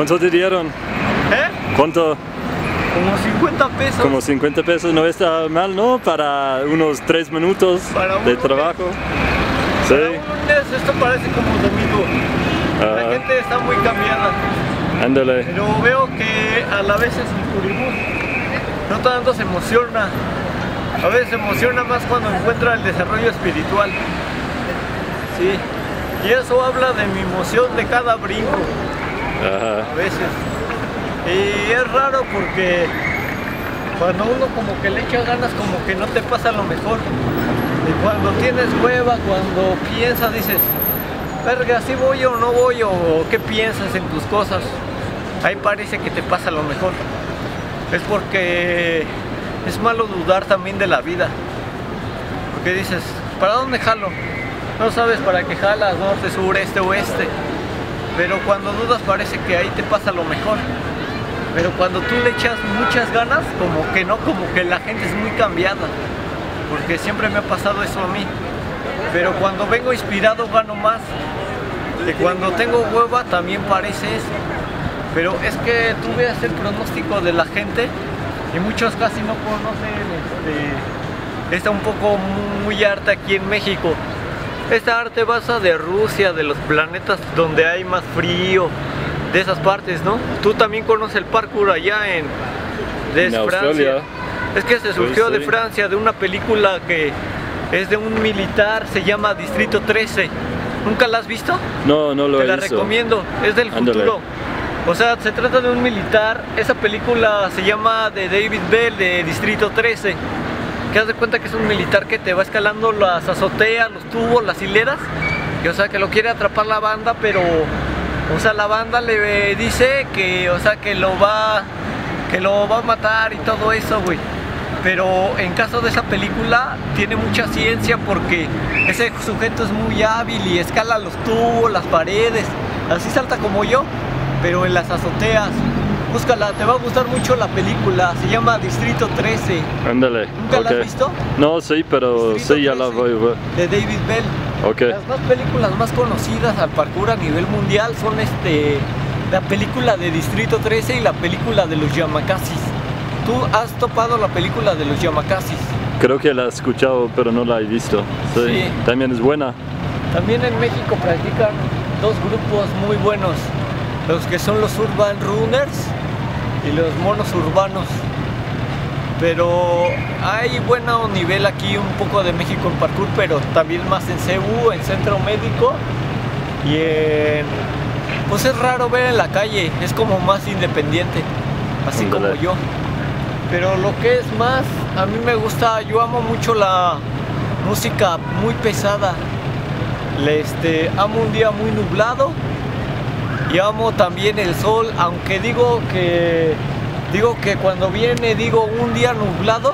¿Cuánto te dieron? ¿Eh? ¿Cuánto? Como 50 pesos. Como 50 pesos no está mal, ¿no? Para unos 3 minutos Para de trabajo. Sí. Para un lunes esto parece como domingo. La Ah. gente está muy cambiada. Ándale. Pero veo que a la vez en Curibú no tanto se emociona. A veces se emociona más cuando encuentra el desarrollo espiritual. Sí. Y eso habla de mi emoción de cada brinco. A veces. Y es raro porque cuando uno como que le echa ganas como que no te pasa lo mejor. Y cuando tienes hueva, cuando piensas, dices, verga, si voy o no voy o qué piensas en tus cosas. Ahí parece que te pasa lo mejor. Es porque es malo dudar también de la vida. Porque dices, ¿para dónde jalo? No sabes para qué jalas, norte, sur, este, oeste. Pero cuando dudas parece que ahí te pasa lo mejor. Pero cuando tú le echas muchas ganas, como que no, como que la gente es muy cambiada. Porque siempre me ha pasado eso a mí. Pero cuando vengo inspirado gano más. Y cuando tengo hueva también parece eso. Pero es que tú veas el pronóstico de la gente y muchos casi no conocen este, está un poco muy arte aquí en México. Esta arte basa de Rusia, de los planetas donde hay más frío, de esas partes, ¿no? Tú también conoces el parkour allá en, de En Francia. Australia. Es que se surgió sí. de Francia, de una película que es de un militar, se llama Distrito 13. ¿Nunca la has visto? No, no lo Te he la visto. recomiendo, es del futuro. O sea, se trata de un militar. Esa película se llama de David Bell de Distrito 13. Que haz de cuenta que es un militar que te va escalando las azoteas, los tubos, las hileras. Y o sea, que lo quiere atrapar la banda, pero. O sea, la banda le dice que, o sea, que lo va. Que lo va a matar y todo eso, güey. Pero en caso de esa película tiene mucha ciencia porque ese sujeto es muy hábil y escala los tubos, las paredes, así salta como yo, pero en las azoteas. Búscala, te va a gustar mucho la película, se llama Distrito 13, Ándale. ¿Nunca la has visto? No, sí, pero Distrito sí, ya la 13. voy a ver. de David Bell. Ok. Las más películas más conocidas al parkour a nivel mundial son este la película de Distrito 13 y la película de los Yamakasis. ¿Tú has topado la película de los Yamakasis? Creo que la he escuchado, pero no la he visto. Sí. Sí. También es buena. También en México practican dos grupos muy buenos, los que son los Urban Runners y los monos urbanos. Pero hay buen nivel aquí un poco de México en parkour, pero también más en CEU, en Centro Médico y en... Pues es raro ver en la calle, es como más independiente, así como yo. Pero lo que es más, a mí me gusta, yo amo mucho la música muy pesada. Este, amo un día muy nublado y amo también el sol, aunque digo que digo que cuando viene digo un día nublado